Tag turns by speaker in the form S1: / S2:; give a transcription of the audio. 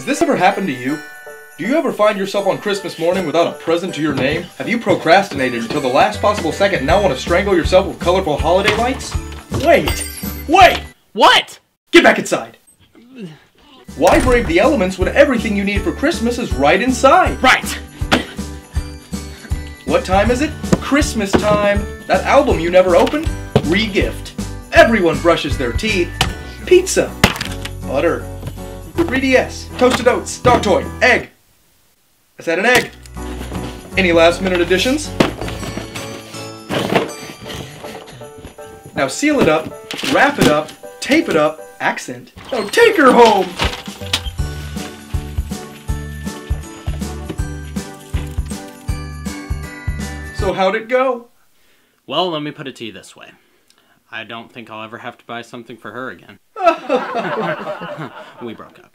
S1: Has this ever happened to you? Do you ever find yourself on Christmas morning without a present to your name? Have you procrastinated until the last possible second and now want to strangle yourself with colorful holiday lights? Wait! Wait!
S2: What?
S1: Get back inside! Why brave the elements when everything you need for Christmas is right inside?
S2: Right.
S1: What time is it? Christmas time! That album you never opened? Re-gift. Everyone brushes their teeth. Pizza. Butter. 3DS. Toasted oats. Dog toy. Egg. I said an egg. Any last minute additions? Now seal it up, wrap it up, tape it up, accent. Now take her home! So how'd it go?
S2: Well, let me put it to you this way. I don't think I'll ever have to buy something for her again. we broke up.